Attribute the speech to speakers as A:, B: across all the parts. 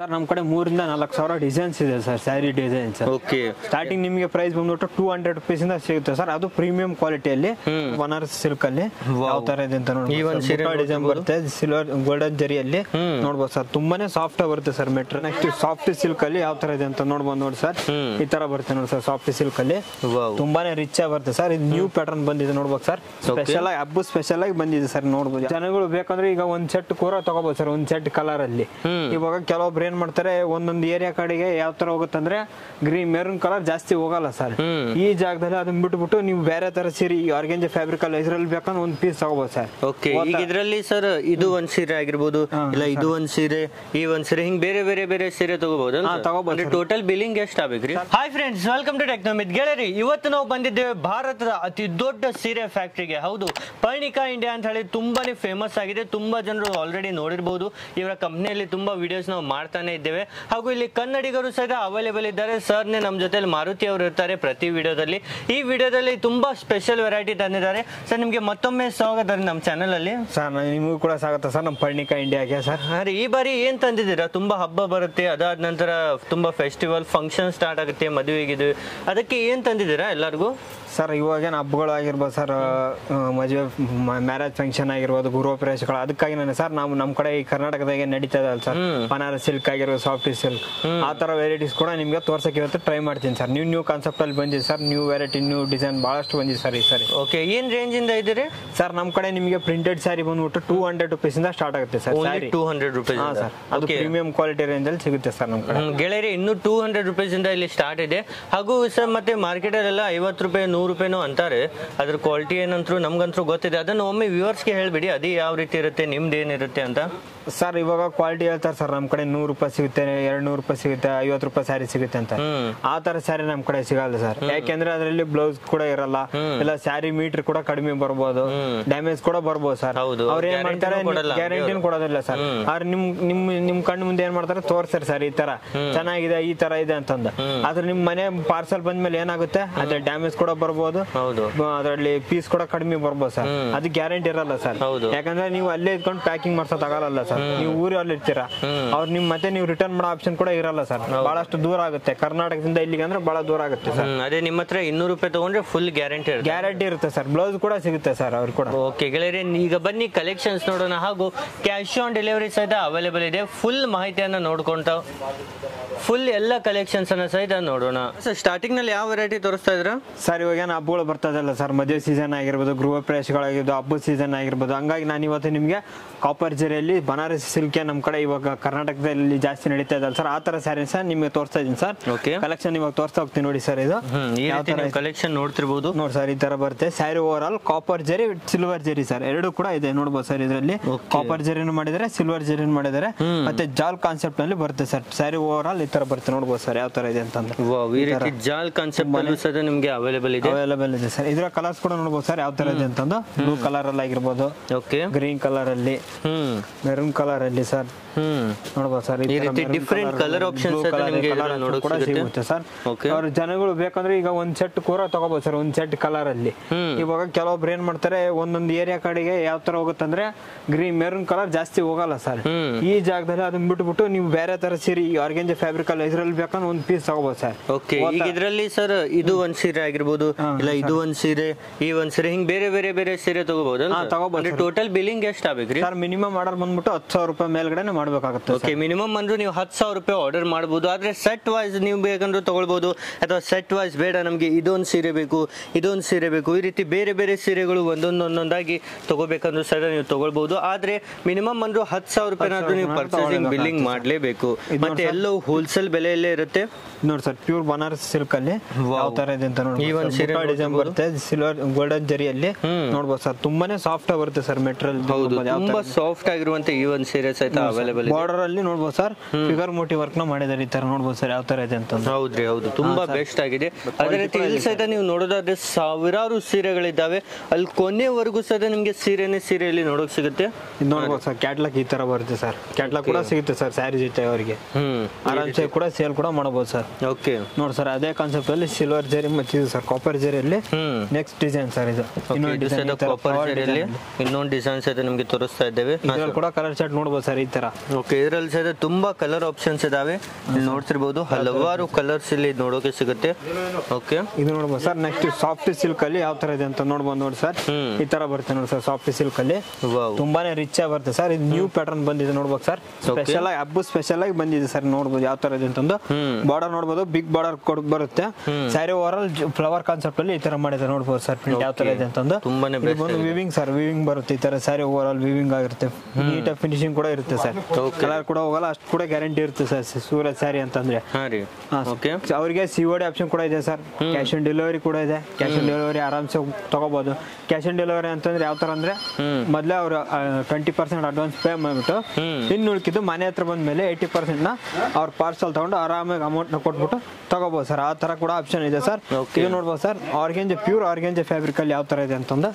A: Sir ನಮ್ಮ ಕಡೆ ಮೂರಿಂದ ನಾಲ್ಕು ಸಾವಿರ ಡಿಸೈನ್ಸ್ ಇದೆ sir saree designs
B: okay
A: starting ನಿಮಗೆ ಪ್ರೈಸ್ ಬಂದ್ಬಿಟ್ಟು ಟೂ ಹಂಡ್ರೆಡ್ ರುಪೀಸ್ ಇಂದ ಸಿಗುತ್ತೆ ಸರ್. ಅದು ಪ್ರೀಮಿಯಂ ಕ್ವಾಲಿಟಿಯಲ್ಲಿ ಬನಾರಸ್ ಸಿಲ್ಕ್ ಅಲ್ಲಿ. ಯಾವ ತರ ಇದೆ ಅಂತ ನೋಡಿ ಡಿಸೈನ್ ಬರುತ್ತೆ ಸಿಲ್ವರ್ ಗೋಲ್ಡನ್ ಜರಿಯಲ್ಲಿ ನೋಡ್ಬೋದು ಸರ್. ತುಂಬಾನೇ ಸಾಫ್ಟ್ ಬರುತ್ತೆ sir metro next soft silk ಅಲ್ಲಿ ಯಾವ ತರ ಇದೆ ಅಂತ ನೋಡ್ಬೋದು ನೋಡಿ ಸರ್. ಈ ತರ ಬರುತ್ತೆ ನೋಡಿ ಸರ್ ಸಾಫ್ಟ್ ಸಿಲ್ಕ್ ಅಲ್ಲಿ. ತುಂಬಾನೇ ರಿಚ್ ಆಗಿ ಬರುತ್ತೆ ಸರ್. ಇದು ನ್ಯೂ ಪ್ಯಾಟರ್ನ್ ಬಂದಿದೆ ನೋಡ್ಬೋದು ಸರ್. ಸ್ಪೆಷಲ್ ಆಗಿ ಹಬ್ಬ ಸ್ಪೆಷಲ್ ಆಗಿ ಬಂದಿದೆ ಸರ್ ನೋಡ್ಬೋದು. ಜನಗಳು ಬೇಕಂದ್ರೆ ಈಗ ಒಂದ್ ಸೆಟ್ ಕೂರ ತಗೋಬಹುದು ಸರ್ ಒಂದ್ ಸೆಟ್ ಕಲರ್ ಅಲ್ಲಿ. ಇವಾಗ ಕೆಲವೊಬ್ರು ಏನ್ ಮಾಡ್ತಾರೆ ಒಂದೊಂದು ಏರಿಯಾ ಕಡೆಗೆ ಯಾವ ತರ ಹೋಗುತ್ತಂದ್ರೆ ಗ್ರೀನ್ ಮೆರೂನ್ ಕಲರ್ ಜಾಸ್ತಿ ಹೋಗಲ್ಲ ಸರ್ ಈ ಜಾಗದಲ್ಲಿ ಅದನ್ನ ಬಿಟ್ಬಿಟ್ಟು ನೀವು ಬೇರೆ ತರ ಸೀರೆ ಈ ಆರ್ಗೆಂಜ್ ಫ್ಯಾಬ್ರಿಕ್ ಅಲ್ಲಿ ಇದ್ರಲ್ಲಿ ಬೇಕಂದ್ರೆ ಒಂದ್ ಪೀಸ್ ತಗೋಬಹುದು ಸರ್
B: ಓಕೆ ಈಗ ಇದರಲ್ಲಿ ಸರ್ ಇದು ಒಂದ್ ಸೀರೆ ಆಗಿರ್ಬೋದು ಇಲ್ಲ ಇದು ಒಂದ್ ಸೀರೆ ಈ ಒಂದ್ ಸೀರೆ ಹಿಂಗ್ ಬೇರೆ ಬೇರೆ ಬೇರೆ ಸೀರೆ ತಗೋಬಹುದು
A: ತಗೋಬಹುದು
B: ಟೋಟಲ್ ಬಿಲ್ಲಿಂಗ್ ಎಷ್ಟ್ ಆಗ್ಬೇಕ್ರಿ ಹಾಯ್ ಫ್ರೆಂಡ್ಸ್ ವೆಲ್ಕಮ್ ಟು ಟೆಕ್ನೋಮಿತ್ ಗೆಳರಿ ಇವತ್ತು ನಾವು ಬಂದಿದ್ದೇವೆ ಭಾರತದ ಅತಿ ದೊಡ್ಡ ಸೀರೆ ಫ್ಯಾಕ್ಟರಿಗೆ ಹೌದು ಪರ್ಣಿಕಾ ಇಂಡಿಯಾ ಅಂತ ಹೇಳಿ ತುಂಬಾನೇ ಫೇಮಸ್ ಆಗಿದೆ. ತುಂಬಾ ಜನರು ಆಲ್ರೆಡಿ ನೋಡಿರ್ಬೋದು. ಇವರ ಕಂಪ್ನಿಯಲ್ಲಿ ತುಂಬಾ ವಿಡಿಯೋಸ್ ನಾವು ಮಾಡ್ತಾನೆ ಇದ್ದೇವೆ. ಹಾಗೂ ಇಲ್ಲಿ ಕನ್ನಡಿಗರು ಸಹ ಅವೈಲೇಬಲ್ ಇದ್ದಾರೆ. ಸರ್ನೇ ನಮ್ಮ ಜೊತೆಲಿ ಮಾರುತಿ ಅವರು ಇರ್ತಾರೆ ಪ್ರತಿ ವಿಡಿಯೋದಲ್ಲಿ. ಈ ವಿಡಿಯೋದಲ್ಲಿ ತುಂಬಾ ಸ್ಪೆಷಲ್ ವೆರೈಟಿ ತಂದಿದ್ದಾರೆ. ಸರ್ ನಿಮ್ಗೆ ಮತ್ತೊಮ್ಮೆ ಸ್ವಾಗತ ನಮ್ಮ ಚಾನಲ್ ಅಲ್ಲಿ.
A: ಸರ್ ನಿಮಗೂ ಕೂಡ ಸ್ವಾಗತ. ಸರ್ ನಮ್ಮ ಪರ್ಣಿಕಾ ಇಂಡಿಯಾಗೆ ಸರ್
B: ಅರೆ ಈ ಬಾರಿ ಏನ್ ತಂದಿದ್ದೀರಾ? ತುಂಬಾ ಹಬ್ಬ ಬರುತ್ತೆ. ಅದಾದ ನಂತರ ತುಂಬಾ ಫೆಸ್ಟಿವಲ್ ಫಂಕ್ಷನ್ ಸ್ಟಾರ್ಟ್ ಆಗುತ್ತೆ ಮದುವೆಗಿದು ಅದಕ್ಕೆ ಏನ್ ತಂದಿದ್ದೀರಾ ಎಲ್ಲರಿಗೂ?
A: ಸರ್ ಇವಾಗೇನು ಹಬ್ಬಗಳು ಆಗಿರ್ಬೋದು ಸರ್ ಮದುವೆ ಮ್ಯಾರೇಜ್ ಫಂಕ್ಷನ್ ಆಗಿರ್ಬೋದು ಗೃಹ ಪ್ರವೇಶಗಳು. ಅದಕ್ಕಾಗಿ ನಾನು ಸರ್ ನಾವು ನಮ್ಮ ಕಡೆ ಈ ಕರ್ನಾಟಕದಾಗೆ ನಡೀತಾ ಇದೆ ಸರ್ ಬನಾರಸ್ ಸಿಲ್ಕ್ ಆಗಿರ್ಬೋದು ಸಾಫ್ಟ್ ಸಿಲ್ಕ್ ಆ ತರ ವೆರೈಟೀಸ್ ಕೂಡ ನಿಮ್ಗೆ ತೋರ್ಸಕ್ಕೆ ಇವತ್ತು ಟ್ರೈ ಮಾಡ್ತೀನಿ ಸರ್ ನ್ಯೂ ನ್ಯೂ ಕಾನ್ಸೆಪ್ಟ್ ಅಲ್ಲಿ ಬಂದಿದೆ sir new variety new design ಬಹಳಷ್ಟು ಬಂದಿದೆ ಸರ್ ಈ ಸರಿ.
B: ಓಕೆ ಏನ್ ರೇಂಜ್ ಇಂದ ಇದ್ದೀರಿ?
A: ಸರ್ ನಮ್ಮ ಕಡೆ ನಿಮಗೆ ಪ್ರಿಂಟೆಡ್ ಸ್ಯಾರಿ ಬಂದ್ಬಿಟ್ಟು ಟೂ ಹಂಡ್ರೆಡ್ ರುಪೀಸ್ ಇಂದ ಸ್ಟಾರ್ಟ್ ಆಗುತ್ತೆ ಸರ್
B: ಟೂ ಹಂಡ್ರೆಡ್ ರುಪೀಸ್
A: ಹಾಂ ಸರ್ ಅದು ಪ್ರೀಮಿಯಂ ಕ್ವಾಲಿಟಿ ರೇಂಜ್ ಅಲ್ಲಿ ಸಿಗುತ್ತೆ ಸರ್ ನಮ್ಮ ಕಡೆ.
B: ಗೆಳೆಯರಿ ಇನ್ನು ಟೂ ಹಂಡ್ರೆಡ್ ರುಪೀಸ್ ಇಂದ ಇಲ್ಲಿ ಸ್ಟಾರ್ಟ್ ಇದೆ. ಹಾಗೂ ಸರ್ ಮತ್ತೆ ಮಾರ್ಕೆಟ್ ಅಲ್ಲೆಲ್ಲ ಐವತ್ತು ರೂಪಾಯಿ ನೂರು ರೂಪಾಯಿನೂ ಅಂತಾರೆ. ಅದ್ರ ಕ್ವಾಲಿಟಿ ಏನಂತೂ ನಮ್ಗಂತರೂ ಗೊತ್ತಿದೆ. ಅದನ್ನು ಒಮ್ಮೆ ವ್ಯೂವರ್ಸ್ಗೆ ಹೇಳ್ಬಿಡಿ ಅದು ಯಾವ ರೀತಿ ಇರುತ್ತೆ ನಿಮ್ದು ಏನಿರುತ್ತೆ ಅಂತ.
A: ಸರ್ ಇವಾಗ ಕ್ವಾಲಿಟಿ ಹೇಳ್ತಾರೆ ಸರ್ ನಮ್ಮ ಕಡೆ ನೂರು ರೂಪಾಯಿ ಸಿಗುತ್ತೆ ಎರಡ್ ನೂರು ರೂಪಾಯಿ ಸಿಗುತ್ತೆ ಐವತ್ತು ರೂಪಾಯಿ ಸ್ಯಾರಿ ಸಿಗುತ್ತೆ ಅಂತ. ಆ ತರ ಸ್ಯಾರಿ ನಮ್ ಕಡೆ ಸಿಗಲ್ಲ ಸರ್. ಯಾಕೆಂದ್ರೆ ಅದರಲ್ಲಿ ಬ್ಲೌಸ್ ಕೂಡ ಇರಲ್ಲ. ಇಲ್ಲ ಸ್ಯಾರಿ ಮೀಟರ್ ಕೂಡ ಕಡಿಮೆ ಬರ್ಬೋದು. ಡ್ಯಾಮೇಜ್ ಕೂಡ ಬರ್ಬೋದು ಸರ್. ಅವ್ರ ಏನ್ ಮಾಡ್ತಾರೆ?
B: ಗ್ಯಾರಂಟಿ
A: ಗ್ಯಾರಂಟಿನ ಕೊಡೋದಿಲ್ಲ ಸರ್. ಅವ್ರ ನಿಮ್ ನಿಮ್ ನಿಮ್ ಕಣ್ಣು ಮುಂದೆ ಏನ್ ಮಾಡ್ತಾರೆ? ತೋರ್ಸರ್ ಸರ್ ಈ ತರ. ಚೆನ್ನಾಗಿದೆ ಈ ತರ ಇದೆ ಅಂತಂದ. ಆದ್ರೆ ನಿಮ್ ಮನೆ ಪಾರ್ಸಲ್ ಬಂದ್ಮೇಲೆ ಏನಾಗುತ್ತೆ? ಅದ್ರ ಡ್ಯಾಮೇಜ್ ಕೂಡ ಬರ್ಬೋದು. ಅದರಲ್ಲಿ ಪೀಸ್ ಕೂಡ ಕಡಿಮೆ ಬರ್ಬೋದು ಸರ್. ಅದು ಗ್ಯಾರಂಟಿ ಇರಲ್ಲ ಸರ್. ಯಾಕಂದ್ರೆ ನೀವು ಅಲ್ಲೇ ಇದ್ಕೊಂಡು ಪ್ಯಾಕಿಂಗ್ ಮಾಡ್ಸೋದ್ ಆಗಲ್ಲ ಸರ್. ನೀವು ಊರಲ್ಲಿ ಇರ್ತೀರಾ? ಅವ್ರು ನಿಮ್ ಮತ್ತೆ ನೀವು ರಿಟರ್ನ್ ಮಾಡೋ ಆಪ್ಷನ್ ಕೂಡ ಇರಲ್ಲ ಸರ್ ಬಹಳಷ್ಟು ದೂರ ಆಗುತ್ತೆ. ಕರ್ನಾಟಕದಿಂದ ಇಲ್ಲಿಗೆ ಅಂದ್ರೆ ಬಹಳ ದೂರ ಆಗುತ್ತೆ ಸರ್
B: ಅದೇ ನಿಮ್ಮ ಹತ್ರ ಇನ್ನೂರು ರೂಪಾಯಿ ತಗೊಂಡ್ರೆ ಫುಲ್ ಗ್ಯಾರಂಟಿ ಇರುತ್ತೆ.
A: ಗ್ಯಾರಂಟಿ ಇರುತ್ತೆ ಸರ್ ಬ್ಲೌಸ್ ಕೂಡ ಸಿಗುತ್ತೆ ಸರ್ ಅವ್ರು ಕೂಡ.
B: ಓಕೆ ಗೆಳೆಯರೆ ಈಗ ಬನ್ನಿ ಕಲೆಕ್ಷನ್ಸ್ ನೋಡೋಣ. ಹಾಗೂ ಕ್ಯಾಶ್ ಆನ್ ಡೆಲಿವರಿ ಸಹಿತ ಅವೈಲೇಬಲ್ ಇದೆ. ಫುಲ್ ಮಾಹಿತಿಯನ್ನ ನೋಡ್ಕೊಂತ ಫುಲ್ ಎಲ್ಲ ಕಲೆಕ್ಷನ್ಸ್ ಅನ್ನ ಸಹಿತ ನೋಡೋಣ. ಸರ್ ಸ್ಟಾರ್ಟಿಂಗ್ನಲ್ಲಿ ಯಾವ ವೆರೈಟಿ ತೋರಿಸ್ತಾ ಇದ್ರ
A: ಸರ್ ಇವಾಗ ಏನು ಹಬ್ಬಗಳು ಬರ್ತದಲ್ಲ ಸರ್ ಮದುವೆ ಸೀಸನ್ ಆಗಿರ್ಬೋದು ಗೃಹ ಪ್ರವೇಶಗಳಾಗಿರ್ಬೋದು ಹಬ್ಬದ ಸೀಸನ್ ಆಗಿರ್ಬೋದು. ಹಂಗಾಗಿ ನಾನು ಇವತ್ತು ನಿಮಗೆ ಕಾಪರ್ ಜರಿಯಲ್ಲಿ ಬನಾರಸ್ ಸಿಲ್ಕೆ ನಮ್ಮ ಕಡೆ ಇವಾಗ ಕರ್ನಾಟಕದಲ್ಲಿ ಜಾಸ್ತಿ ನಡೀತಾ ಇದ್ದಲ್ಲ ಸರ್. ಆ ತರ ಸ್ಯಾರಿ ಸರ್ ನಿಮಗೆ ತೋರಿಸ್ತಾ ಇದೀನಿ ಸರ್.
B: ಓಕೆ
A: ಕಲೆಕ್ಷನ್ ಇವಾಗ ತೋರಿಸ್ತಾ ಹೋಗ್ತೀನಿ ನೋಡಿ ಸರ್ ಇದು.
B: ಈ
A: ಯಾವ
B: ರೀತಿ
A: ತರ
B: ನೀವು ಕಲೆಕ್ಷನ್ ನೋಡ್ತಿರ್ಬೋದು.
A: ನೋಡಿ ಸರ್ ಈ ತರ ಬರುತ್ತೆ. Saree over all copper zari silver zari sir. ಎರಡು ಕೂಡ ಇದೆ ನೋಡ್ಬೋದು ಸರ್ ಇದರಲ್ಲಿ. ಕಾಪರ್ ಜರಿನು ಮಾಡಿದರೆ ಸಿಲ್ವರ್ ಜರಿನು ಮಾಡಿದ್ದಾರೆ. ಮತ್ತೆ ಜಾಲ್ ಕಾನ್ಸೆಪ್ಟ್ನಲ್ಲಿ ಬರುತ್ತೆ ಸರ್. ಸ್ಯಾರಿ ಓವರ್ ಆಲ್ ಈ ತರ ಬರುತ್ತೆ ನೋಡ್ಬೋದು ಸರ್ ಯಾವ ತರ ಇದೆ ಅಂತಂದ್ರೆ.
B: ವಾವ್ ಈ ರೀತಿ ಜಾಲ್ ಕಾನ್ಸೆಪ್ಟ್ ಅಲ್ಲೂ ಸಹಿತ ನಿಮ್ಗೆ ಅವೈಲೇಬಲ್ ಇದೆ.
A: ಅವೈಲೇಬಲ್ ಇದೆ ಸರ್. ಇದರ ಕಲರ್ಸ್ ಕೂಡ ನೋಡ್ಬೋದು ಸರ್ ಯಾವ ತರ ಇದೆ ಅಂತಂದು. ಬ್ಲೂ ಕಲರ್ ಅಲ್ಲಿ ಆಗಿರ್ಬೋದು
B: ಓಕೆ
A: ಗ್ರೀನ್ ಕಲರ್ ಅಲ್ಲಿ. ಮೆರೂನ್ ಕಲರ್ ಅಲ್ಲಿ ಸರ್.
B: ಹ್ಮ್.
A: ನೋಡ್ಬೋದು ಸರ್
B: ಈ ರೀತಿ ಡಿಫರೆಂಟ್ ಕಲರ್ ಆಪ್ಷನ್ಸ್ ನಿಮ್ಗೆ
A: ಕೂಡ
B: ಸಿಗುತ್ತೆ.
A: ಸರ್. ಅವ್ರ ಜನಗಳು ಬೇಕಂದ್ರೆ ಈಗ ಒಂದ್ ಸೆಟ್ ಕೂರ ತಗೋಬಹುದು ಸರ್ ಒಂದ್ ಸೆಟ್ ಕಲರ್ ಅಲ್ಲಿ. ಇವಾಗ ಕೆಲವೊಬ್ರು ಏನ್ ಮಾಡ್ತಾರೆ ಒಂದೊಂದು ಏರಿಯಾ ಕಡೆಗೆ ಯಾವ ತರ ಹೋಗುತ್ತಂದ್ರೆ ಗ್ರೀನ್ ಮೆರೂನ್ ಕಲರ್ ಜಾಸ್ತಿ ಹೋಗಲ್ಲ ಸರ್. ಈ ಜಾಗದಲ್ಲಿ ಅದನ್ನ ಬಿಟ್ಬಿಟ್ಟು ನೀವು ಬೇರೆ ತರ ಸೀರೆ ಈ ಆರ್ಗೆಂಜ್ ಫ್ಯಾಬ್ರಿಕ್ ಅಲ್ಲಿ ಇದ್ರಲ್ಲಿ ಬೇಕಂದ್ರೆ ಒಂದ್ ಪೀಸ್ ತಗೋಬಹುದು ಸರ್.
B: ಓಕೆ ಈಗ ಇದ್ರಲ್ಲಿ ಸರ್ ಇದು ಒಂದ್ ಸೀರೆ ಆಗಿರ್ಬೋದು ಇಲ್ಲ ಇದು ಒಂದ್ ಸೀರೆ ಈ ಒಂದ್ ಸೀರೆ ಹಿಂಗ್ ಬೇರೆ ಬೇರೆ ಬೇರೆ ಸೀರೆ ತಗೋಬಹುದು
A: ತಗೋಬಹುದು
B: ಟೋಟಲ್ ಬಿಲ್ಲಿಂಗ್ ಎಷ್ಟ್ ಆಗ್ಬೇಕ್ರಿ
A: ಸರ್ ಮಿನಿಮಮ್ ಆರ್ಡರ್ ಬಂದ್ಬಿಟ್ಟು ಹತ್ತು ಸಾವಿರ ರೂಪಾಯಿ ಮೇಲ್ಗಡೆ ಮಾಡ್ಬೇಕಾಗುತ್ತೆ
B: ಓಕೆ ಮಿನಿಮಮ್ ಅಂದ್ರೆ ನೀವು ಹತ್ತು ಸಾವಿರ ರೂಪಾಯಿ ಆರ್ಡರ್ ಮಾಡಬಹುದು ಆದ್ರೆ ಸೆಟ್ ವೈಸ್ ನೀವು ಬೇಕಂದ್ರೆ ತಗೊಳ್ಬಹುದು ಅಥವಾ ಸೆಟ್ ವೈಸ್ ಬೇಡ ನಮಗೆ ಇದೊಂದು ಸೀರೆ ಬೇಕು ಇದೊಂದು ಸೀರೆ ಬೇಕು. ಈ ರೀತಿ ಬೇರೆ ಬೇರೆ ಸೀರೆಗಳು ಒಂದೊಂದೊಂದೊಂದಾಗಿ ತಗೋಬೇಕಂದ್ರೂ ಸಹ ನೀವು ತಗೊಳ್ಬಹುದು ಆದ್ರೆ ಮಿನಿಮಮ್ ಅಂದ್ರೆ ಹತ್ತು ಸಾವಿರ ರೂಪಾಯಿ ನೀವು ಪರ್ಚೇಸಿಂಗ್ ಬಿಲ್ಲಿಂಗ್ ಮಾಡಲೇಬೇಕು. ಮತ್ತೆ ಎಲ್ಲವೂ ಹೋಲ್ಸೇಲ್ ಬೆಲೆಯಲ್ಲೇ ಇರುತ್ತೆ?
A: ನೋಡಿ ಸರ್ ಪ್ಯೂರ್ ಬನಾರಸ್ ಸಿಲ್ಕ್ ಅಲ್ಲಿ ಯಾವ ತರ ಇದೆ ಅಂತ ನೋಡಿ
B: ಈ ಒಂದ್ ಸೀರೆ
A: ಡಿಸೈನ್ ಬರುತ್ತೆ. ಸಿಲ್ವರ್ ಗೋಲ್ಡನ್ ಜರಿಯಲ್ಲಿ ನೋಡ್ಬೋದು ಸರ್. ತುಂಬಾನೇ ಸಾಫ್ಟ್ ಬರುತ್ತೆ ಸರ್ ಮೆಟೀರಿಯಲ್
B: ಹೌದು. ತುಂಬಾ ಸಾಫ್ಟ್ ಆಗಿರುವಂತ ಈ ಒಂದು ಸೀರೆ ಸಹಿತ ಅವೈಲೇಬಲ್
A: ಬಾರ್ಡರ್ ಅಲ್ಲಿ ನೋಡ್ಬೋದು ಸರ್? ಫಿಗರ್ ಮೋಟಿ ವರ್ಕ್ನ ಮಾಡಿದ್ದಾರೆ ಈ ತರ ನೋಡ್ಬೋದು ಸರ್ ಯಾವ ತರ ಇದೆ ಅಂತ
B: ಹೌದ್ರಿ ಹೌದು. ತುಂಬಾ ಬೆಸ್ಟ್ ಆಗಿದೆ. ಅದೇ ರೀತಿ ಇಲ್ಲಿ ಸಹಿತ ನೀವು ನೋಡೋದಾದ್ರೆ ಸಾವಿರಾರು ಸೀರೆಗಳಿದ್ದಾವೆ. ಅಲ್ಲಿ ಕೊನೆವರೆಗೂ ಸಹಿತ ನಿಮ್ಗೆ ಸೀರೆನೇ ಸೀರೆಯಲ್ಲಿ ನೋಡೋಕ್ ಸಿಗುತ್ತೆ?
A: ಇದು ನೋಡ್ಬೋದು ಸರ್ ಕ್ಯಾಟ್ಲಾಗ್ ಈ ತರ ಬರುತ್ತೆ ಸರ್. ಕ್ಯಾಟ್ಲಾಕ್ ಕೂಡ ಸಿಗುತ್ತೆ ಸರ್ ಸ್ಯಾರಿ ಜೊತೆ ಅವರಿಗೆ.
B: ಹ್ಮ್.
A: ಆರಾಮ್ಸೆ ಕೂಡ ಸೇಲ್ ಕೂಡ ಮಾಡಬಹುದು ಸರ್.
B: ಓಕೆ
A: ನೋಡಿ ಸರ್ ಅದೇ ಕಾನ್ಸೆಪ್ಟ್ ಅಲ್ಲಿ ಸಿಲ್ವರ್ ಜರಿ ಮತ್ತೆ ಇದು ಸರ್ ಕಾಪರ್ ಜರಿಯಲ್ಲಿ
B: ಅಲ್ಲಿ
A: ನೆಕ್ಸ್ಟ್ ಡಿಸೈನ್ ಸರ್ ಇದು. ಇನ್ನೊಂದು ಡಿಸೈನ್
B: ಸಹಿತ ನಿಮ್ಗೆ ತೋರಿಸ್ತಾ ಇದ್ದೇವೆ.
A: ಕೂಡ ಕಲರ್ ಚಾರ್ಟ್ ನೋಡಬಹುದು ಸರ್ ಈ ತರ.
B: ಓಕೆ ಇದರಲ್ಲಿ ಸಹಿತ ತುಂಬಾ ಕಲರ್ ಆಪ್ಷನ್ಸ್ ಇದಾವೆ. ನೋಡ್ತಿರ್ಬೋದು ಹಲವಾರು ಕಲರ್ಸ್ ಇಲ್ಲಿ ನೋಡೋಕೆ ಸಿಗುತ್ತೆ. ಓಕೆ
A: ಇದು ನೋಡ್ಬೋದು ಸರ್ ನೆಕ್ಸ್ಟ್ ಸಾಫ್ಟ್ ಸಿಲ್ಕ್ ಅಲ್ಲಿ ಯಾವ ತರ ಇದೆ ಅಂತ ನೋಡ್ಬೋದು ನೋಡಿ ಸರ್. ಈ ತರ ಬರುತ್ತೆ ನೋಡಿ ಸರ್ ಸಾಫ್ಟ್ ಸಿಲ್ಕ್ ಅಲ್ಲಿ. ತುಂಬಾನೇ ರಿಚ್ ಆಗಿ ಬರುತ್ತೆ ಸರ್. ಇದು ನ್ಯೂ ಪ್ಯಾಟರ್ನ್ ಬಂದಿದೆ ನೋಡ್ಬೋದು ಸರ್. ಸ್ಪೆಷಲ್ ಆಗಿ ಹಬ್ಬ ಸ್ಪೆಷಲ್ ಆಗಿ ಬಂದಿದೆ ಸರ್ ನೋಡ್ಬೋದು ಯಾವ ತರ ಇದೆ ಅಂತಂದು. ಬಾರ್ಡರ್ ನೋಡ್ಬೋದು ಬಿಗ್ ಬಾರ್ಡರ್ ಕೊಡ್ ಬರುತ್ತೆ. ಸ್ಯಾರಿ ಓವರ್ ಫ್ಲವರ್ ಕಾನ್ಸೆಪ್ಟ್ ಅಲ್ಲಿ ಈ ತರ ಮಾಡಿದೆ ನೋಡ್ಬೋದು ಸರ್ ಪ್ರಿಂಟ್ ಯಾವ ತರ ಇದೆ ಅಂತಂದು.
B: ತುಂಬಾನೇ
A: ಬಂದು ವಿವಿಂಗ್ ಸರ್ ವಿವಿಂಗ್ ಬರುತ್ತೆ ಈ ತರ ಸ್ಯಾರಿ ಓವರ್ ಆಲ್ ವಿವಿಂಗ್ ಆಗಿರುತ್ತೆ ನೀಟ್ ಫಿನಿಶಿಂಗ್ ಕೂಡ ಇರುತ್ತೆ ಸರ್. ಕಲರ್ ಕೂಡ ಹೋಗಲ್ಲ ಕೂಡ ಗ್ಯಾರಂಟಿ ಇರುತ್ತೆ ಸರ್ ಸೂರತ್ ಸ್ಯಾರಿ ಅಂತಂದ್ರೆ.
B: ಅವ್ರಿಗೆ ರೀ. ಓಕೆ
A: ಅವರಿಗೆ ಸಿ ಡಿ ಆಪ್ಷನ್ ಕೂಡ ಇದೆ ಸರ್. ಕ್ಯಾಶ್ ಆನ್ ಡೆಲಿವರಿ ಕೂಡ ಇದೆ. ಕ್ಯಾಶ್ ಆನ್ ಡೆಲಿವರಿ ಆರಾಮ್ಸೆ ತಗೋಬಹುದು ಕ್ಯಾಶ್ ಆನ್ ಡೆಲಿವರಿ ಅಂತಂದ್ರೆ ಯಾವ ತರ ಅಂದ್ರೆ ಮೊದಲೇ ಅವರು ಟ್ವೆಂಟಿ ಪರ್ಸೆಂಟ್ ಅಡ್ವಾನ್ಸ್ ಪೇ ಮಾಡ್ಬಿಟ್ಟು. ಇನ್ನು ಉಳ್ಕಿದ್ದು ಮನೆ ಹತ್ರ ಬಂದ ಮೇಲೆ ಏಯ್ಟಿ ಪರ್ಸೆಂಟ್ನ ಅವ್ರ ಪಾರ್ಸಲ್ ತಗೊಂಡು ಆರಾಮಾಗಿ ಅಮೌಂಟ್ನ ಕೊಟ್ಬಿಟ್ಟು ತಗೋಬಹುದು ಸರ್. ಆ ತರ ಕೂಡ ಆಪ್ಷನ್ ಇದೆ ಸರ್. ಇದು ನೋಡ್ಬೋದು sir organza pure organza fabric ಅಲ್ಲಿ ಯಾವ ತರ ಇದೆ ಅಂತಂದ್.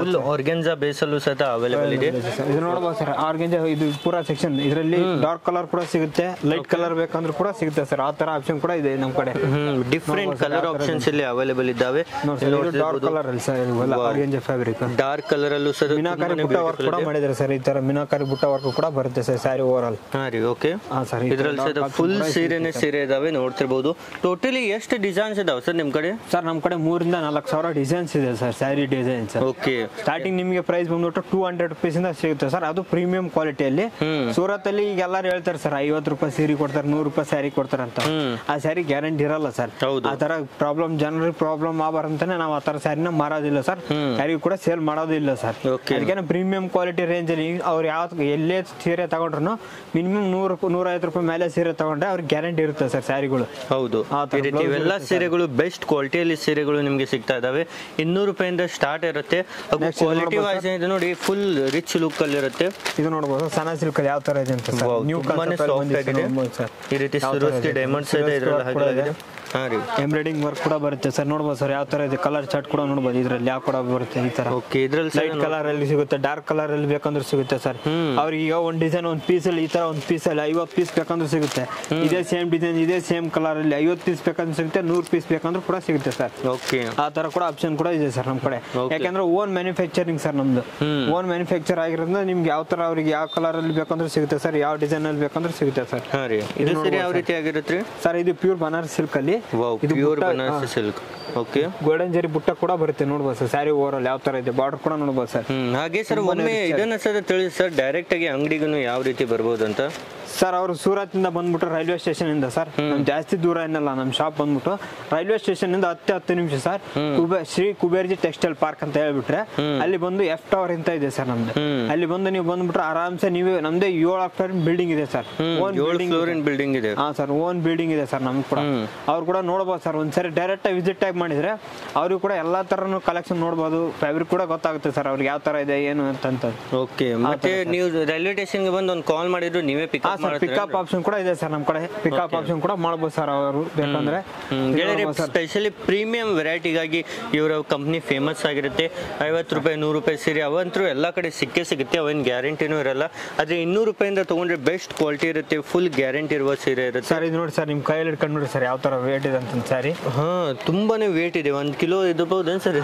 B: ಫುಲ್ ಆರ್ಗೆನ್ಜಾ ಬೇಸಲ್ಲೂ ಸಹ ಅವೈಲೇಬಲ್ ಇದೆ.
A: ಇದು ನೋಡ್ಬೋದು ಸರ್ ಆರ್ಗೆಂಜ್ ಇದು ಪೂರಾ ಸೆಕ್ಷನ್ ಇದರಲ್ಲಿ ಡಾರ್ಕ್ ಕಲರ್ ಕೂಡ ಸಿಗುತ್ತೆ. ಲೈಟ್ ಕಲರ್ ಬೇಕಂದ್ರೂ ಕೂಡ ಸಿಗುತ್ತೆ ಸರ್. ಆ ತರ ಆಪ್ಷನ್ ಕೂಡ ಇದೆ ನಮ್ಮ ಕಡೆ.
B: ಡಿಫ್ರೆಂಟ್ ಕಲರ್ ಆಪ್ಷನ್ಸ್ ಇಲ್ಲಿ ಅವೈಲೇಬಲ್ ಇದ್ದಾವೆ.
A: ಡಾರ್ಕ್ ಕಲರ್ ಅಲ್ಲಿ sir organza fabric
B: dark colour ಅಲ್ಲೂ ಸಹ
A: ಮಿನಾಕಾರಿ ಬುಟ್ಟ ವರ್ಕ್ ಕೂಡ
B: ಮಾಡಿದ್ರೆ
A: ಮಾಡಿದ್ದಾರೆ ಸರ್ ಈ ತರ ಮಿನಾಕಾರಿ ಬುಟ್ಟ ವರ್ಕ್ ಕೂಡ ಬರುತ್ತೆ ಸರ್ ಸ್ಯಾರಿ ಓವರ್ ಆಲ್
B: ಹಾ ರೀ ಓಕೆ
A: ಹಾ ಸರ್
B: ಇದ್ರಲ್ಲಿ ಫುಲ್ ಸೀರೆನೆ ಸೀರೆ. ಇದಾವೆ ನೋಡ್ತಿರ್ಬೋದು. ಟೋಟಲಿ ಎಷ್ಟು ಡಿಸೈನ್ಸ್ ಇದಾವೆ ಸರ್ ನಿಮ್ ಕಡೆ?
A: ಸರ್ ನಮ್ಮ ಕಡೆ ಮೂರಿಂದ ನಾಲ್ಕು ಸಾವಿರ ಡಿಸೈನ್ಸ್ ಇದೆ sir saree designs
B: okay
A: starting ನಿಮಗೆ ಪ್ರೈಸ್ ಬಂದ್ಬಿಟ್ಟು ಟೂ ಹಂಡ್ರೆಡ್ ರುಪೀಸ್ ಇಂದ ಸಿಗುತ್ತೆ ಸರ್ ಅದು ಪ್ರೀಮಿಯಂ ಕ್ವಾಲಿಟಿಯಲ್ಲಿ. ಸೂರತ್ ಅಲ್ಲಿ ಈಗ ಎಲ್ಲರೂ ಹೇಳ್ತಾರೆ ಸರ್ ಐವತ್ತು ರೂಪಾಯಿ ಸೀರೆ ಕೊಡ್ತಾರೆ ನೂರು ರೂಪಾಯಿ ಸ್ಯಾರಿ ಕೊಡ್ತಾರೆ ಅಂತ. ಆ ಸ್ಯಾರಿ ಗ್ಯಾರಂಟಿ ಇರಲ್ಲ ಸರ್. ಆ ತರ ಪ್ರಾಬ್ಲಮ್ ಜನರಿಗೆ ಪ್ರಾಬ್ಲಮ್ ಆಗಬಾರಂತಾನೆ ನಾವು ಆ ತರ ಸ್ಯಾರಿನ ಮಾರೋದಿಲ್ಲ ಸರ್. ಸ್ಯಾರಿ ಕೂಡ ಸೇಲ್ ಮಾಡೋದಿಲ್ಲ ಸರ್. ಅದಕ್ಕೆ ಪ್ರೀಮಿಯಂ ಕ್ವಾಲಿಟಿ ರೇಂಜ್ ಅಲ್ಲಿ ಅವ್ರು ಯಾವ ಎಲ್ಲೇ ಸೀರೆ ತಗೊಂಡ್ರು ಮಿನಿಮಮ್ ನೂರು ನೂರೈವತ್ತು ರೂಪಾಯಿ ಮೇಲೆ ಸೀರೆ ತಗೊಂಡ್ರೆ ಅವ್ರಿಗೆ ಗ್ಯಾರಂಟಿ ಇರುತ್ತೆ ಸರ್ ಸ್ಯಾರಿಗಳು.
B: ಹೌದು. ಇವೆಲ್ಲ ಸೀರೆಗಳು ಬೆಸ್ಟ್ ಕ್ವಾಲಿಟಿಯಲ್ಲಿ ಸೀರೆಗಳು ನಿಮಗೆ ಸಿಗ್ತಾ ಇದಾವೆ. ಇನ್ನೂರು ರೂಪಾಯಿಂದ ಸ್ಟಾರ್ಟ್ ಇರುತ್ತೆ. ಕ್ವಾಲಿಟಿ ವೈಸ್ ನೋಡಿ ಫುಲ್ ರಿಚ್ ಲುಕ್ ಅಲ್ಲಿ ಇರುತ್ತೆ.
A: ಇದು ನೋಡ್ಬೋದು ಸನಾ ಸಿಲ್ಕ್ ಯಾವ ತರ ಇದೆ ಅಂತ
B: ತುಂಬಾನೇ ಸಾಫ್ಟ್ ಆಗಿದೆ. ಈ ರೀತಿ
A: ಸುರಸ್ತಿ ತರ
B: ಸುರೋಸ್ಕಿ
A: ಇದೆ?
B: ಡೈಮಂಡ್ಸ್ ಇದೆ
A: ಸುರೋಸ್ಕಿ
B: ಇದ್ರಲ್ಲಿ
A: work
B: ಹಾಕಲಾಗಿದೆ ಹಾ ರೀ.
A: ಎಂಬ್ರಾಯ್ಡಿಂಗ್ ವರ್ಕ್ ಕೂಡ ಬರುತ್ತೆ ಸರ್ ನೋಡ್ಬೋದು ಸರ್ ಯಾವ ತರ ಇದೆ? ಕಲರ್ ಚಾರ್ಟ್ ಕೂಡ ನೋಡ್ಬೋದು. ಇದ್ರಲ್ಲಿ ಯಾವ ಕೂಡ ಬರುತ್ತೆ ಈ ತರ.
B: ಓಕೆ ಇದ್ರಲ್ಲಿ
A: ಲೈಟ್ ಕಲರ್ ಅಲ್ಲಿ ಸಿಗುತ್ತೆ ಡಾರ್ಕ್ ಕಲರ್ ಅಲ್ಲಿ ಬೇಕಂದ್ರೆ ಸಿಗುತ್ತೆ ಸರ್. ಅವ್ರಿಗೆ ಈಗ ಒಂದ್ ಡಿಸೈನ್ ಒಂದ್ ಪೀಸ್ ಅಲ್ಲಿ ಈ ತರ ಒಂದ್ ಪೀಸ್ ಅಲ್ಲಿ ಐವತ್ತು ಪೀಸ್ ಬೇಕಂದ್ರೆ ಸಿಗುತ್ತೆ. ಇದೇ ಸೇಮ್ ಡಿಸೈನ್ ಇದೇ ಸೇಮ್ ಕಲರ್ ಅಲ್ಲಿ ಐವತ್ತು ಪೀಸ್ ಬೇಕಂದ್ರೆ ಸಿಗುತ್ತೆ ನೂರು ಪೀಸ್ ಬೇಕಂದ್ರೆ ಕೂಡ ಸಿಗುತ್ತೆ ಸರ್
B: ಓಕೆ
A: ಆ ತರ ಕೂಡ ಆಪ್ಷನ್ ಕೂಡ ಇದೆ ಸರ್ ನಮ್ಮ ಕಡೆ. ಯಾಕಂದ್ರೆ ಓನ್ ಮ್ಯಾನುಫ್ಯಾಕ್ಚರಿಂಗ್ ಸರ್ ನಮ್ದು. ಓನ್ ಮ್ಯಾನುಫ್ಯಾಕ್ಚರ್ ಆಗಿರೋದ್ರಿಂದ ನಿಮ್ಗೆ ಯಾವ ತರ ಅವ್ರಿಗೆ ಯಾವ ಕಲರ್ ಅಲ್ಲಿ ಬೇಕಂದ್ರೆ ಸಿಗುತ್ತೆ ಸರ್ ಯಾವ ಡಿಸೈನ್ ಅಲ್ಲಿ ಬೇಕಂದ್ರೆ ಸಿಗುತ್ತೆ ಸರ್.
B: ಹಾ ರೀ. ಇದು ಸರಿ ಯಾವ ರೀತಿ ಆಗಿರುತ್ತೆ?
A: ಸರ್ ಇದು ಪ್ಯೂರ್ ಬನಾರಸ್ ಸಿಲ್ಕ್ ಅಲ್ಲಿ
B: ವಾವ್
A: ಇದು
B: pure Banaras silk okay.
A: Golden zari ಬುಟ್ಟ ಕೂಡ ಬರುತ್ತೆ ನೋಡ್ಬೋದು ಸರ್. ಸ್ಯಾರಿ ಓವರ್ ಯಾವ ತರ ಇದೆ ಬಾರ್ಡರ್ ಕೂಡ ನೋಡ್ಬೋದು ಸರ್.
B: ಹಾಗೆ ಸರ್ ಒಮ್ಮೆ ಇದನ್ನ ಸರ್ ತಿಳಿಸಿ ಸರ್ ಡೈರೆಕ್ಟ್ ಆಗಿ ಅಂಗಡಿಗೂ ಯಾವ ರೀತಿ ಬರ್ಬೋದು ಅಂತ?
A: ಸರ್ ಅವರು ಸೂರತ್ ಇಂದ ಬಂದ್ಬಿಟ್ಟು ರೈಲ್ವೆ ಸ್ಟೇಷನ್ ಇಂದ ಸರ್ ನಮ್ ಜಾಸ್ತಿ ದೂರ ಏನಲ್ಲ ನಮ್ ಶಾಪ್ ಬಂದ್ಬಿಟ್ಟು ರೈಲ್ವೆ ಸ್ಟೇಷನ್ ಇಂದ ಹತ್ತೆ ಹತ್ತು ನಿಮಿಷ sir. Shri Kuberji textile park ಅಂತ ಹೇಳ್ಬಿಟ್ರೆ ಅಲ್ಲಿ ಬಂದು ಎಫ್ ಟವರ್ ಅಂತ ಇದೆ ಸರ್ ನಮ್ದು. ಅಲ್ಲಿ ಬಂದು ನೀವು ಬಂದ್ಬಿಟ್ರೆ ಆರಾಮ್ಸೆ ನೀವೇ ನಮ್ದೇ ಏಳು ಫ್ಲೋರ್ ಬಿಲ್ಡಿಂಗ್ ಇದೆ ಸರ್. ಓನ್ ಬಿಲ್ಡಿಂಗ್
B: ಬಿಲ್ಡಿಂಗ್ ಇದೆ.
A: ಹಾ ಸರ್ ಓನ್ ಬಿಲ್ಡಿಂಗ್ ಇದೆ ಸರ್ ನಮ್ ಕೂಡ. ಅವ್ರು ಕೂಡ ನೋಡಬಹುದು ಸರ್ ಒಂದ್ಸರಿ ಡೈರೆಕ್ಟ್ ಆಗಿ ವಿಸಿಟ್ ಆಗಿ ಮಾಡಿದ್ರೆ ಅವ್ರಿಗೂ ಕೂಡ ಎಲ್ಲಾ ತರನು ಕಲೆಕ್ಷನ್ ನೋಡ್ಬೋದು. ಫ್ಯಾಬ್ರಿಕ್ ಕೂಡ ಗೊತ್ತಾಗುತ್ತೆ ಸರ್ ಅವ್ರಿಗೆ ಯಾವ ತರ ಇದೆ ಏನು ಅಂತ
B: ಓಕೆ ಮತ್ತೆ ನೀವು ರೈಲ್ವೆ ಸ್ಟೇಷನ್ಗೆ ಬಂದು ಒಂದು ಕಾಲ್ ಮಾಡಿದ್ರು ನೀವೇ
A: pick
B: pickup
A: sir pickup option ಕೂಡ ಇದೆ ಸರ್ ನಮ್ಮ ಕಡೆ. ಪಿಕಪ್ ಆಪ್ಷನ್ ಕೂಡ ಮಾಡ್ಬೋದು ಸರ್ ಅವರು. ಬೇಕಂದ್ರೆ
B: ಸ್ಪೆಷಲಿ ಪ್ರೀಮಿಯಂ ವೆರೈಟಿಗಾಗಿ ಇವರ ಕಂಪ್ನಿ ಫೇಮಸ್ ಆಗಿರುತ್ತೆ. ಐವತ್ತು ರೂಪಾಯಿ ನೂರು ರೂಪಾಯಿ ಸೀರೆ ಅವಂತರೂ ಎಲ್ಲ ಕಡೆ ಸಿಕ್ಕೇ ಸಿಗುತ್ತೆ. ಅವೇನು ಗ್ಯಾರಂಟಿನೂ ಇರಲ್ಲ. ಆದರೆ ಇನ್ನೂರು ರೂಪಾಯಿಂದ ತೊಗೊಂಡ್ರೆ ಬೆಸ್ಟ್ ಕ್ವಾಲಿಟಿ ಇರುತ್ತೆ. ಫುಲ್ ಗ್ಯಾರಂಟಿ ಇರುವ ಸೀರೆ ಇರುತ್ತೆ.
A: ಸರ್ ಇದು ನೋಡಿ ಸರ್ ನಿಮ್ಮ ಕೈಯಲ್ಲಿ ಹಿಡ್ಕೊಂಡು ನೋಡಿ ಸರ್ ಯಾವ ತರ ವೇಟ್ ಇದೆ ಅಂತ ಸ್ಯಾರಿ
B: ಹಾ ತುಂಬಾನೇ ವೇಟ್ ಇದೆ ಒಂದ್ ಕಿಲೋ ಇದ್ಬೋದೇನು ಸರ್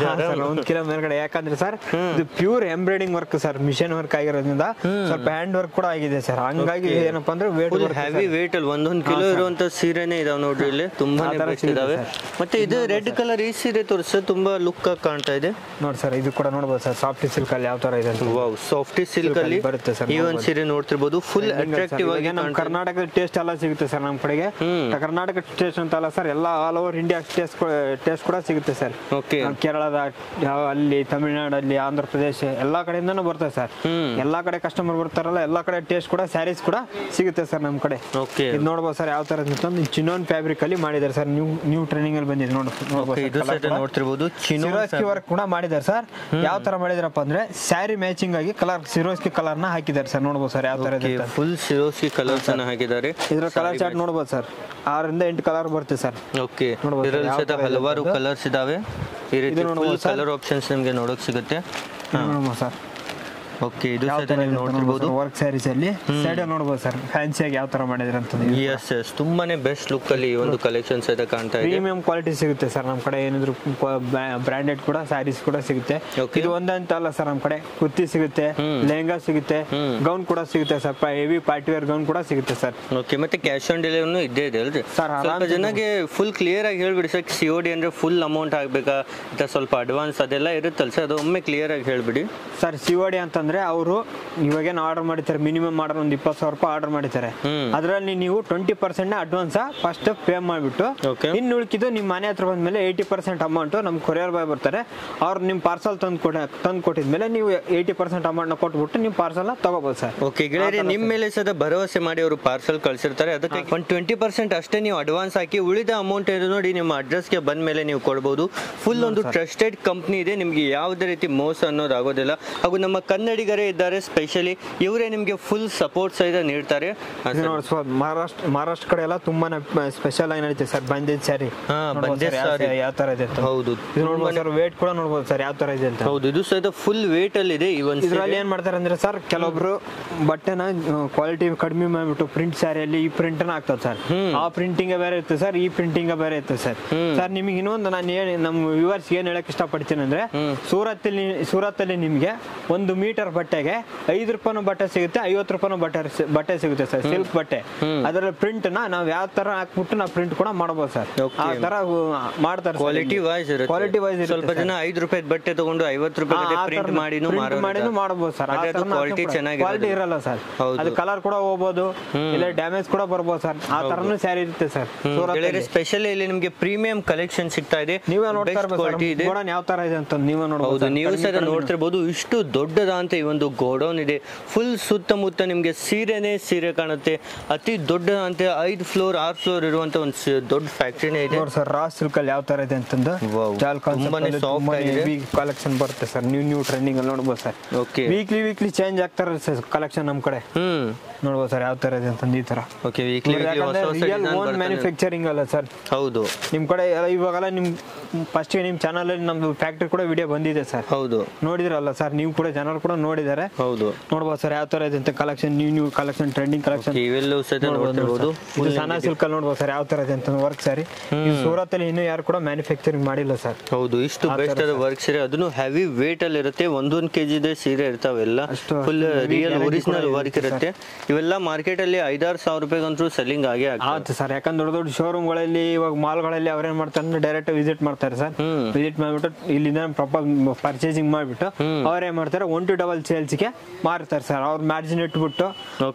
A: ಒಂದ್ ಕಿಲೋ ಮೇಲ್ಗಡೆ. ಯಾಕಂದ್ರೆ ಸರ್ ಇದು pure embroidering work sir machine work ಆಗಿರೋದ್ರಿಂದ ಸ್ವಲ್ಪ ಹ್ಯಾಂಡ್ ವರ್ಕ್ ಕೂಡ ಆಗಿದೆ ಸರ್ ಹಂಗಾಗಿ ಏನಪ್ಪಾ ಅಂದ್ರೆ ವೇಟ್
B: ಹೆವಿ ವೇಟ್ ಅಲ್ಲಿ ಒಂದೊಂದು ಕಿಲೋ ಇರುವಂತ ಸೀರೆನೇ ಇದಾವೆ ನೋಡ್ರಿ ಇಲ್ಲಿ.
A: ತುಂಬಾ
B: ಇದಾವೆ. ಮತ್ತೆ ಇದು ರೆಡ್ ಕಲರ್ ಈ ಸೀರೆ ತೋರಿಸ ತುಂಬಾ ಲುಕ್ ಆಗಿ ಕಾಣ್ತಾ ಇದೆ.
A: ನೋಡಿ ಸರ್ ಇದು ಕೂಡ ನೋಡ್ಬೋದು ಸರ್ ಸಾಫ್ಟ್ ಸಿಲ್ಕ್ ಅಲ್ಲಿ ಯಾವ ತರ ಇದೆ
B: ವಾವ್ ಸಾಫ್ಟಿ ಸಿಲ್ಕ್ ಅಲ್ಲಿ
A: ಬರುತ್ತೆ ಸರ್
B: ಈ ಒಂದ್ ಸೀರೆ ನೋಡ್ತಿರ್ಬೋದು. ಫುಲ್ ಅಟ್ರಾಕ್ಟಿವ್ ಆಗಿ
A: ನಮ್ಮ ಕರ್ನಾಟಕದ ಟೇಸ್ಟ್ ಎಲ್ಲ ಸಿಗುತ್ತೆ ಸರ್ ನಮ್ಮ ಕಡೆಗೆ. ಕರ್ನಾಟಕ ಟೇಸ್ಟ್ ಅಂತ ಅಲ್ಲ ಸರ್ ಎಲ್ಲ all over India taste taste ಕೂಡ ಸಿಗುತ್ತೆ ಸರ್.
B: ಓಕೆ
A: ಕೇರಳದ ಯಾವ ಅಲ್ಲಿ ತಮಿಳ್ನಾಡಲ್ಲಿ ಆಂಧ್ರ ಪ್ರದೇಶ ಎಲ್ಲಾ ಕಡೆಯಿಂದನೂ ಬರ್ತದೆ ಸರ್. ಎಲ್ಲಾ ಕಡೆ ಕಸ್ಟಮರ್ ಬರ್ತಾರಲ್ಲ ಎಲ್ಲಾ ಕಡೆ ಟೇಸ್ಟ್ ಕೂಡ ಸ್ಯಾರೀಸ್ ಕೂಡ ಸಿಗುತ್ತೆ ಸರ್ ನಮ್ಮ ಕಡೆ.
B: ಓಕೆ
A: ಇದು ನೋಡ್ಬೋದು ಸರ್ ಯಾವ ತರ ಅಂತಂದು ಚಿನೋನ್ ಫ್ಯಾಬ್ರಿಕ್ ಅಲ್ಲಿ ಮಾಡಿದ್ದಾರೆ ಸರ್. ನ್ಯೂ ನ್ಯೂ ಟ್ರೈನಿಂಗ್ ಅಲ್ಲಿ ಬಂದಿದೆ
B: ನೋಡ್ಬೋದು ನೋಡ್ತಿರ್ಬೋದು.
A: ಸಿರೋಸ್ಕಿ ವರ್ಕ್ ಕೂಡ ಮಾಡಿದ್ದಾರೆ ಸರ್. ಯಾವ ತರ ಮಾಡಿದಾರಪ್ಪ ಅಂದ್ರೆ ಸ್ಯಾರಿ ಮ್ಯಾಚಿಂಗ್ ಆಗಿ ಕಲರ್ ಸಿರೋಸ್ಕಿ ಕಲರ್ನ ಹಾಕಿದ್ದಾರೆ ಸರ್. ನೋಡ್ಬೋದು ಸರ್ ಯಾವ ತರ.
B: ಫುಲ್ ಸಿರೋಸ್ಕಿ ಕಲರ್ಸ್ ಅನ್ನ ಹಾಕಿದ್ದಾರೆ.
A: ಇದ್ರ ಕಲರ್ ಚಾರ್ಟ್ ನೋಡ್ಬೋದು ಸರ್. ಆರರಿಂದ ಎಂಟು ಕಲರ್ ಬರುತ್ತೆ ಸರ್.
B: ಓಕೆ
A: ನೋಡ್ಬೋದು
B: ಹಲವಾರು
A: ಅಂತ.
B: ಕಲರ್ಸ್ ಇದಾವೆ ಈ ರೀತಿ
A: ಇದು ನೋಡ್ಬೋದು
B: ಫುಲ್
A: sir.
B: ಕಲರ್ ಆಪ್ಷನ್ಸ್ ನಿಮಗೆ ನೋಡೋಕೆ ಸಿಗುತ್ತೆ
A: ನೋಡ್ಬೋದು ಸರ್
B: ಓಕೆ ಇದು ಸಹಿತ ನೀವು ನೋಡ್ತಿರ್ಬೋದು.
A: ವರ್ಕ್ ಸ್ಯಾರೀಸ್ ಅಲ್ಲಿ? ಸೈಡ್ ನೋಡಬಹುದು ಸರ್. ಫ್ಯಾನ್ಸಿಯಾಗಿ ಯಾವ ತರ ಮಾಡಿದ್ರೆ ಅಂತ
B: ಎಸ್ ಎಸ್ ತುಂಬಾನೇ ಬೆಸ್ಟ್ ಲುಕ್ ಅಲ್ಲಿ ಈ ಒಂದು ಕಲೆಕ್ಷನ್ ಇದೆ ಕಾಣ್ತಾ ಇದೆ.
A: ಪ್ರೀಮಿಯಂ ಕ್ವಾಲಿಟಿ ಸಿಗುತ್ತೆ ಸರ್ ನಮ್ಮ ಕಡೆ. ಏನಿದ್ರು ಬ್ರಾಂಡೆಡ್ ಕೂಡ ಸ್ಯಾರೀಸ್ ಕೂಡ ಸಿಗುತ್ತೆ. ಇದು ಒಂದಂತ ಅಲ್ಲ ಸರ್ ನಮ್ಮ ಕಡೆ. ಕುರ್ತಿ ಸಿಗುತ್ತೆ ಲೆಹಂಗಾ ಸಿಗುತ್ತೆ ಗೌನ್ ಕೂಡ ಸಿಗುತ್ತೆ sir. Heavy party wear gown ಕೂಡ ಸಿಗುತ್ತೆ ಸರ್.
B: ಓಕೆ ಮತ್ತೆ ಕ್ಯಾಶ್ ಆನ್ ಡೆಲಿವರಿ ಇದ್ದೇ ಇದೆ ಅಲ್ರಿ?
A: ಸರ್
B: ಸ್ವಲ್ಪ ಜನಕ್ಕೆ ಫುಲ್ ಕ್ಲಿಯರ್ ಆಗಿ ಹೇಳ್ಬಿಡಿ ಸರ್. ಸಿ ಒ ಡಿ ಅಂದ್ರೆ ಫುಲ್ ಅಮೌಂಟ್ ಆಗ್ಬೇಕಾ? ಸ್ವಲ್ಪ ಅಡ್ವಾನ್ಸ್ ಅದೆಲ್ಲ ಇರುತ್ತಲ್ಲ ಸರ್? ಅದು ಒಮ್ಮೆ ಕ್ಲಿಯರ್ ಆಗಿ ಹೇಳ್ಬಿಡಿ.
A: ಸರ್ ಸಿಒಡಿ ಅಂತಂದ್ರೆ ಅವರು ಇವಾಗೇನು ಆರ್ಡರ್ ಮಾಡಿರ್ತಾರೆ ಮಿನಿಮಮ್ ಆರ್ಡರ್ ಒಂದು ಇಪ್ಪತ್ತು ಸಾವಿರ ರೂಪಾಯಿ ಆರ್ಡರ್ ಮಾಡಿರ್ತಾರೆ.
B: ಹ್ಮ್.
A: ಅದರಲ್ಲಿ ನೀವು twenty percent advance first pay ಮಾಡಿಬಿಟ್ಟು. ಇನ್ನು ಉಳ್ಕಿದ್ದು ನಿಮ್ಮ ಮನೆ ಹತ್ರ ಬಂದ್ಮೇಲೆ ಏಯ್ಟಿ ಪರ್ಸೆಂಟ್ ಅಮೌಂಟ್ ನಮ್ಮ ಕೊರಿಯರ್ ಬಾಯ್ ಬರ್ತಾರೆ. ಅವ್ರು ನಿಮ್ಮ ಪಾರ್ಸಲ್ ತಂದು ಕೊಟ್ಟ ತಂದು ಕೊಟ್ಟಿದ್ಮೇಲೆ ನೀವು ಏಯ್ಟಿ ಪರ್ಸೆಂಟ್ ಅಮೌಂಟ್ನ ಕೊಟ್ಬಿಟ್ಟು ನಿಮ್ಮ ಪಾರ್ಸಲ್ನ ತಗೋಬೋದು ಸರ್.
B: ಓಕೆ ಗೆಳೆಯರಿ ನಿಮ್ಮ ಮೇಲೆ ಸದ ಭರವಸೆ ಮಾಡಿ ಅವರು ಪಾರ್ಸಲ್ ಕಳ್ಸಿರ್ತಾರೆ. ಅದಕ್ಕೆ ಒಂದು ಟ್ವೆಂಟಿ ಪರ್ಸೆಂಟ್ ಅಷ್ಟೇ ನೀವು ಅಡ್ವಾನ್ಸ್ ಹಾಕಿ ಉಳಿದ ಅಮೌಂಟ್ ಏನು ನೋಡಿ ನಿಮ್ಮ ಅಡ್ರೆಸ್ಗೆ ಬಂದ ಮೇಲೆ ನೀವು ಕೊಡ್ಬೋದು. ಫುಲ್ ಒಂದು ಟ್ರಸ್ಟೆಡ್ ಕಂಪ್ನಿ ಇದೆ. ನಿಮಗೆ ಯಾವುದೇ ರೀತಿ ಮೋಸ ಅನ್ನೋದು ಆಗೋದಿಲ್ಲ ಹಾಗೂ ನಮ್ಮ ಕನ್ನಡಿಗರೇ ಇದ್ದಾರೆ ಸ್ಪೆಷಲಿ ಇವರೇ ನಿಮಗೆ ಫುಲ್ ಸಪೋರ್ಟ್ ಸಹಿತ ನೀಡ್ತಾರೆ.
A: ಮಹಾರಾಷ್ಟ್ರ ಮಹಾರಾಷ್ಟ್ರ ಕಡೆ ಎಲ್ಲ ತುಂಬಾನೇ ಸ್ಪೆಷಲ್ ಆಗಿ ನಡೀತೆ ಸರ್ ಬಂದಿದ್ ಸ್ಯಾರಿ. ಯಾವ ತರ ಇದೆ
B: ಹೌದು.
A: ನೋಡ್ಬೋದು ಸರ್ ವೇಟ್ ಕೂಡ ನೋಡ್ಬೋದು ಸರ್ ಯಾವ ತರ ಇದೆ ಅಂತ.
B: ಹೌದು ಇದು ಸಹಿತ ಫುಲ್ ವೇಟ್ ಅಲ್ಲಿ ಇದೆ ಈ ಒಂದು
A: ಇದ್ರಲ್ಲಿ ಏನ್ ಮಾಡ್ತಾರೆ ಅಂದ್ರೆ ಸರ್ ಕೆಲವೊಬ್ರು ಬಟ್ಟೆನ ಕ್ವಾಲಿಟಿ ಕಡಿಮೆ ಮಾಡ್ಬಿಟ್ಟು ಪ್ರಿಂಟ್ ಸ್ಯಾರಿಯಲ್ಲಿ ಈ ಪ್ರಿಂಟ್ ಆಗ್ತದೆ ಸರ್. ಆ ಪ್ರಿಂಟಿಂಗ್ ಬೇರೆ ಇರುತ್ತೆ ಸರ್ ಈ ಪ್ರಿಂಟಿಂಗ್ ಬೇರೆ ಇರುತ್ತೆ ಸರ್. ಸರ್ ನಿಮಗೆ ಇನ್ನೊಂದು ನಾನು ಏನ್ ನಮ್ಮ ವ್ಯೂವರ್ಸ್ ಏನ್ ಹೇಳಕ್ ಇಷ್ಟಪಡ್ತೀನಿ ಅಂದ್ರೆ ಸೂರತ್ ಅಲ್ಲಿ ಸೂರತ್ ಅಲ್ಲಿ ನಿಮ್ಗೆ ಒಂದು ಮೀಟರ್ ಬಟ್ಟೆಗೆ ಐದು ರೂಪಾಯಿ ಬಟ್ಟೆ ಸಿಗುತ್ತೆ ಐವತ್ತು ರೂಪಾಯಿ ಬಟ್ಟೆ ಬಟ್ಟೆ ಸಿಗುತ್ತೆ ಸರ್ ಸಿಲ್ಕ್ ಬಟ್ಟೆ. ಅದರಲ್ಲಿ ಪ್ರಿಂಟ್ನ ನಾವ್ ಯಾವ ತರ ಹಾಕ್ಬಿಟ್ಟು ನಾವು ಪ್ರಿಂಟ್ ಕೂಡ ಮಾಡಬಹುದು ಸರ್. ಆ ತರ ಮಾಡ್ತಾರೆ
B: ಕ್ವಾಲಿಟಿ ವೈಸ್
A: ಕ್ವಾಲಿಟಿ ವೈಸ್
B: ಸ್ವಲ್ಪ ಜನ ಐದು ರೂಪಾಯಿ ಬಟ್ಟೆ ತಗೊಂಡು ಐವತ್ತು ರೂಪಾಯಿ ಪ್ರಿಂಟ್ ಮಾಡಿನೂ
A: ಮಾಡಿನೂ ಮಾಡಬಹುದು ಸರ್.
B: ಕ್ವಾಲಿಟಿ ಚೆನ್ನಾಗಿ
A: ಕ್ವಾಲಿಟಿ ಇರಲ್ಲ ಸರ್. ಅದು ಕಲರ್ ಕೂಡ ಹೋಗ್ಬೋದು. ಇಲ್ಲ ಡ್ಯಾಮೇಜ್ ಕೂಡ ಬರ್ಬೋದು ಸರ್. ಆ ತರನು ಸ್ಯಾರಿ ಇರುತ್ತೆ ಸರ್.
B: ಸ್ಪೆಷಲ್ ಇಲ್ಲಿ ನಿಮಗೆ ಪ್ರೀಮಿಯಂ ಕಲೆಕ್ಷನ್ ಸಿಗ್ತಾ ಇದೆ.
A: ನೀವೇ ನೋಡ್ತಾ ಇರ್ಬೋದು ಯಾವ ತರ ಇದೆ ಅಂತ ನೀವೇ ನೋಡಬಹುದು.
B: ನೀವು
A: ಸರ್
B: ನೋಡ್ತಿರ್ಬೋದು ಇಷ್ಟು ದೊಡ್ಡದಂತ ಈ ಒಂದು ಗೋಡೌನ್ ಇದೆ. ಫುಲ್ ಸುತ್ತಮುತ್ತ ನಿಮಗೆ ಸೀರೆನೇ ಸೀರೆ ಕಾಣುತ್ತೆ. ಅತಿ ದೊಡ್ಡ ಅಂತ ಐದು ಫ್ಲೋರ್ ಆರು ಫ್ಲೋರ್ ಇರುವಂತ ಒಂದು ದೊಡ್ಡ ಫ್ಯಾಕ್ಟ್ರಿನೇ ಇದೆ.
A: ಸರ್ ರಾ ಸಿಲ್ಕ್ ಅಲ್ಲಿ ಯಾವ ತರ ಇದೆ
B: ತುಂಬಾನೇ ಆಗಿದೆ.
A: ಕಲೆಕ್ಷನ್ ಬರುತ್ತೆ ಸರ್. ನ್ಯೂ ನ್ಯೂ ಟ್ರೆಂಡಿಂಗ್ ಅಲ್ಲಿ ನೋಡ್ಬೋದು sir.
B: Okay
A: weekly weekly change ಆಗ್ತಾರೆ ಸರ್ ಕಲೆಕ್ಷನ್ ನಮ್ ಕಡೆ.
B: ಹ್ಮ್.
A: ನೋಡ್ಬೋದು ಸರ್ ಯಾವ ತರ ಇದೆ ಅಂತಂದು ಈ ತರ.
B: ಓಕೆ ವೀಕ್ಲಿ
A: ಓನ್ ಮ್ಯಾನುಫ್ಯಾಕ್ಚರಿಂಗ್ ಅಲ್ಲ ಸರ್.
B: ಹೌದು.
A: ನಿಮ್ ಕಡೆ ಇವಾಗೆಲ್ಲ ನಿಮ್ ಫಸ್ಟ್ ನಿಮ್ ಚಾನಲ್ ಅಲ್ಲಿ ನಮ್ದು ಫ್ಯಾಕ್ಟ್ರಿ ಕೂಡ ವಿಡಿಯೋ ಬಂದಿದೆ ಸರ್.
B: ಹೌದು.
A: ನೋಡಿದ್ರಲ್ಲ ಸರ್ ನೀವು ಕೂಡ ಜನರು ಕೂಡ ನೋಡಿದ್ದಾರೆ.
B: ಹೌದು.
A: ನೋಡಬಹುದು ಸರ್ ಯಾವ ತರ ಇದೆ ಅಂತ collection new new collection trending collection
B: ಇವೆಲ್ಲವೂ ಸಹಿತ ನೋಡ್ತಿರ್ಬೋದು.
A: ಇದು ಸಣ್ಣ ಸಿಲ್ಕ್ ಅಲ್ಲಿ ನೋಡ್ಬೋದು ಸರ್ ಯಾವ ತರ ಇದೆ ಅಂತ ವರ್ಕ್ ಸಾರಿ ಸೂರತ್ ಅಲ್ಲಿ ಇನ್ನೂ ಯಾರು ಕೂಡ ಮ್ಯಾನುಫ್ಯಾಕ್ಚರಿಂಗ್ ಮಾಡಿಲ್ಲ ಸರ್.
B: ಹೌದು ಇಷ್ಟು ಬೆಸ್ಟ್ ಆದ ವರ್ಕ್ ಸೀರೆ ಅದನ್ನು ಹೆವಿ ವೇಟ್ ಅಲ್ಲಿ ಇರುತ್ತೆ. ಒಂದೊಂದು ಕೆಜಿ ಇದೆ ಸೀರೆ ಇರ್ತಾವೆಲ್ಲ ಫುಲ್ ರಿಯಲ್ ಒರಿಜಿನಲ್ ವರ್ಕ್ ಇರುತ್ತೆ ಇವೆಲ್ಲ ಮಾರ್ಕೆಟ್ ಅಲ್ಲಿ ಐದಾರು ಸಾವಿರ ರೂಪಾಯಿಗಂತೂ ಸೆಲ್ಲಿಂಗ್ ಆಗಿ
A: ಆಗುತ್ತೆ ಸರ್ ಯಾಕಂದ್ರೆ ದೊಡ್ಡ ದೊಡ್ಡ ಶೋರೂಮ್ಗಳಲ್ಲಿ ಇವಾಗ ಮಾಲ್ಗಳಲ್ಲಿ ಅವ್ರೇನ್ ಮಾಡ್ತಾರೆ ಅಂದ್ರೆ ಡೈರೆಕ್ಟ್ ವಿಸಿಟ್ ಮಾಡ್ತಾರೆ ಸರ್. ವಿಸಿಟ್ ಮಾಡ್ಬಿಟ್ಟು ಇಲ್ಲಿಂದ ಪ್ರಾಪರ್ ಪರ್ಚೇಸಿಂಗ್ ಮಾಡ್ಬಿಟ್ಟು ಅವ್ರೇನ್ ಮಾಡ್ತಾರೆ ಒನ್ ಟು ಡಬಲ್ ಸೇಲ್ಸ್ಗೆ ಮಾರ್ತಾರೆ ಸರ್ ಅವ್ರ ಮಾರ್ಜಿನ್ ಇಟ್ಬಿಟ್ಟು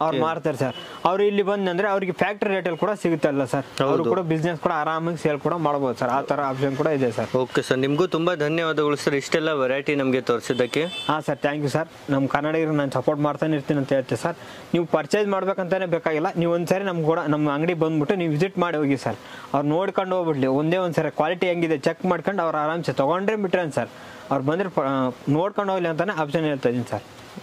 A: ಅವ್ರು ಮಾರ್ತಾರೆ ಸರ್ ಅವ್ರು ಇಲ್ಲಿ ಬಂದಂದ್ರೆ ಅವ್ರಿಗೆ ಫ್ಯಾಕ್ಟ್ರಿ ರೇಟಲ್ಲಿ ಕೂಡ ಸಿಗುತ್ತಲ್ಲ ಸರ್ ಅವರು ಕೂಡ ಬಿಸ್ನೆಸ್ ಕೂಡ ಆರಾಮಾಗಿ ಸೇಲ್ ಕೂಡ ಮಾಡ್ಬೋದು ಸರ್ ಆ ಥರ ಆಪ್ಷನ್ ಕೂಡ ಇದೆ ಸರ್
B: ಓಕೆ ಸರ್ ನಿಮಗೂ ತುಂಬಾ ಧನ್ಯವಾದಗಳು ಸರ್ ಇಷ್ಟೆಲ್ಲ ವೆರೈಟಿ ನಮಗೆ ತೋರಿಸಿದ್ದಕ್ಕೆ.
A: ಹಾಂ ಸರ್ ಥ್ಯಾಂಕ್ ಯು ಸರ್ ನಮ್ಮ ಕನ್ನಡಿಗರು ನಾನು ಸಪೋರ್ಟ್ ಮಾಡ್ತಾನೆ ಇರ್ತೀನಿ ಅಂತ ಹೇಳ್ತೀನಿ ಸರ್ ನೀವು ಪರ್ಚೇಸ್ ಮಾಡ್ಬೇಕಂತಾನೆ ಬೇಕಾಗಿಲ್ಲ. ನೀವು ಒಂದ್ಸರಿ ನಮ್ಮ ಕೂಡ ನಮ್ಮ ಅಂಗಡಿ ಬಂದ್ಬಿಟ್ಟು ನೀವು ವಿಸಿಟ್ ಮಾಡಿ ಹೋಗಿ ಸರ್ ಅವ್ರು ನೋಡ್ಕೊಂಡು ಹೋಗ್ಬಿಡ್ಲಿ. ಒಂದೇ ಒಂದ್ಸರಿ ಕ್ವಾಲಿಟಿ ಹೆಂಗಿದೆ ಚೆಕ್ ಮಾಡ್ಕೊಂಡು ಅವ್ರು ಆರಾಮ್ಸೆ ತೊಗೊಂಡ್ರೆ ಬಿಟ್ರೆ ಸರ್ ಅವ್ರು ಬಂದ್ರೆ ನೋಡ್ಕೊಂಡು ಹೋಗ್ಲಿ ಅಂತಲೇ ಆಪ್ಷನ್ ಹೇಳ್ತಾ ಇದ್ದೀನಿ ಸರ್.